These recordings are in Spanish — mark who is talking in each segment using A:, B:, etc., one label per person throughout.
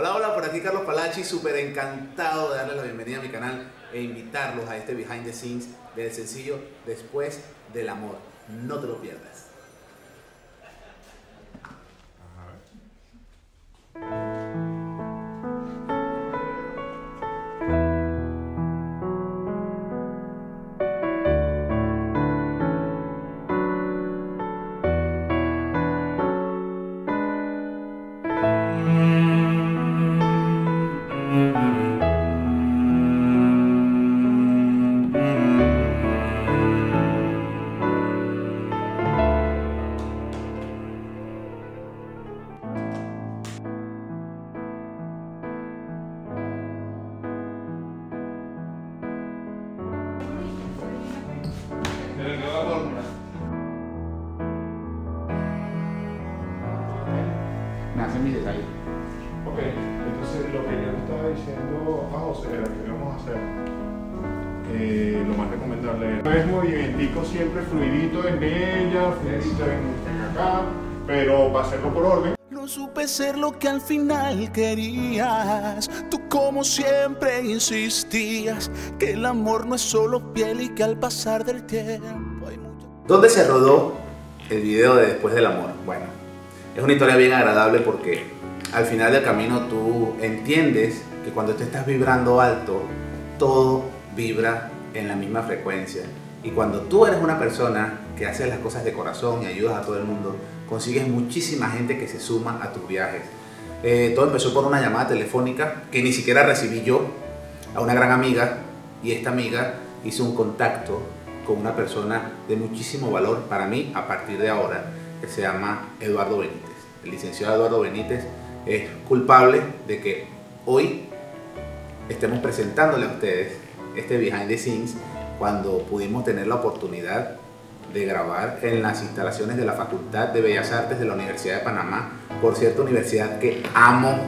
A: Hola, hola, por aquí Carlos Palachi, súper encantado de darles la bienvenida a mi canal e invitarlos a este behind the scenes del sencillo Después del Amor. No te lo pierdas.
B: Ok, entonces lo que yo le estaba diciendo a José era que íbamos a hacer eh, lo más recomendable es movimentico siempre fluidito en ella, fluidito en, en acá, pero para hacerlo por orden.
C: No supe ser lo que al final querías. Tú como siempre insistías que el amor no es solo piel y que al pasar del tiempo hay mucho...
A: ¿Dónde se rodó el video de Después del Amor? Bueno, es una historia bien agradable porque al final del camino tú entiendes que cuando te estás vibrando alto, todo vibra en la misma frecuencia. Y cuando tú eres una persona que hace las cosas de corazón y ayudas a todo el mundo, consigues muchísima gente que se suma a tus viajes. Eh, todo empezó por una llamada telefónica que ni siquiera recibí yo a una gran amiga y esta amiga hizo un contacto con una persona de muchísimo valor para mí a partir de ahora, que se llama Eduardo Benítez. El licenciado Eduardo Benítez es culpable de que hoy estemos presentándole a ustedes este behind the scenes cuando pudimos tener la oportunidad de grabar en las instalaciones de la Facultad de Bellas Artes de la Universidad de Panamá, por cierto, universidad que amo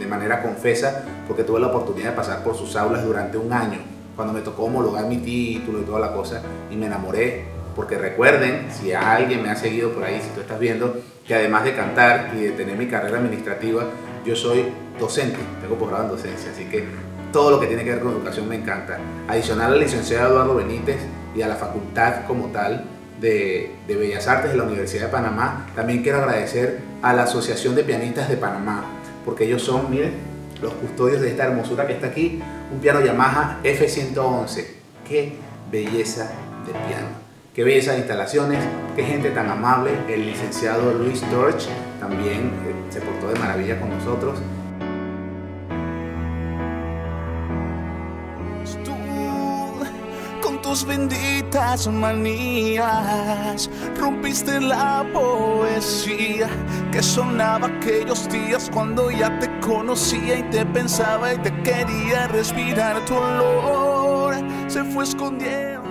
A: de manera confesa porque tuve la oportunidad de pasar por sus aulas durante un año, cuando me tocó homologar mi título y toda la cosa, y me enamoré, porque recuerden, si alguien me ha seguido por ahí, si tú estás viendo, que además de cantar y de tener mi carrera administrativa, yo soy docente, tengo posgrado en docencia, así que todo lo que tiene que ver con educación me encanta. Adicional al licenciado Eduardo Benítez y a la facultad como tal de, de, Bellas Artes de la Universidad de Panamá, también quiero agradecer a la Asociación de Pianistas de Panamá, porque ellos son, miren, los custodios de esta hermosura que está aquí, un piano Yamaha F111. Qué belleza de piano. Qué belleza instalaciones, qué gente tan amable. El licenciado Luis Torch también eh, se portó de maravilla con nosotros.
C: tus benditas manías rompiste la poesía que sonaba aquellos días cuando ya te conocía y te pensaba y te quería respirar tu olor se fue escondiendo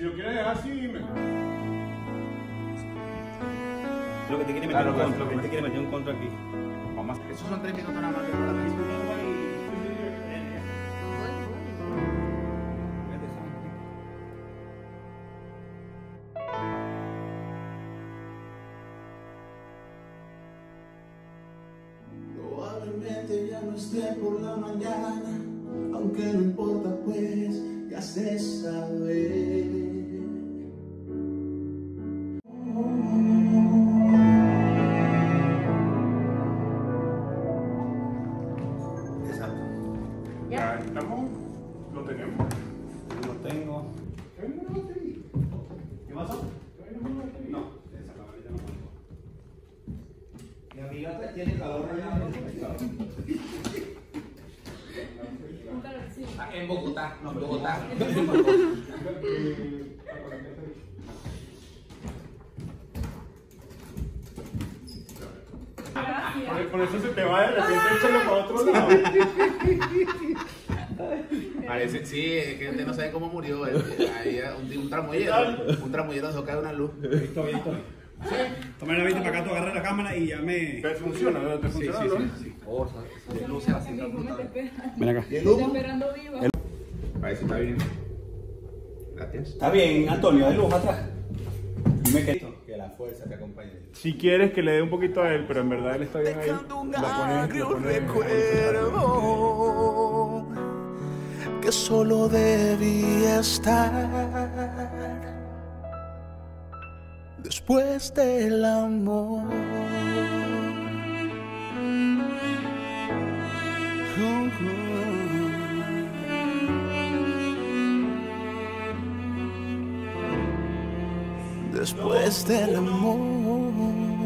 B: Si lo quieres dejar así, dime.
D: Lo que te quiere meter
B: Claro,
D: un contra,
B: claro.
D: te quiere meter un contra aquí.
B: Vamos
A: Esos son tres minutos nada más que no la
C: Probablemente ya no esté por la mañana, aunque no importa pues, ya se sabe.
B: Ya estamos, lo tenemos.
D: Lo tengo.
B: ¿Qué
D: pasó? No, esa camarita no tengo.
A: Mi amiga tiene calor En Bogotá, no, en Bogotá.
B: Eh, Por, por eso se te va de repente échalo para otro lado.
A: Parece, sí, es que usted no sabe cómo murió. eh, Ahí, un, un tramoyero, un tramoyero dejó caer una luz.
D: Listo, listo. Toma la 20 para acá, tú agarras la cámara y ya me.
B: ¿Te funciona? ¿no? ¿Te funciona? no?
D: Ven acá.
E: esperando viva.
F: A ver si está bien. Gracias.
D: Está bien, Antonio, de luz atrás. Dime que. La fuerza te acompañe.
B: Si quieres que le dé un poquito a él, pero en verdad él está bien ahí.
A: Dejando un agrio recuerdo que solo debía estar después del amor. Después del amor.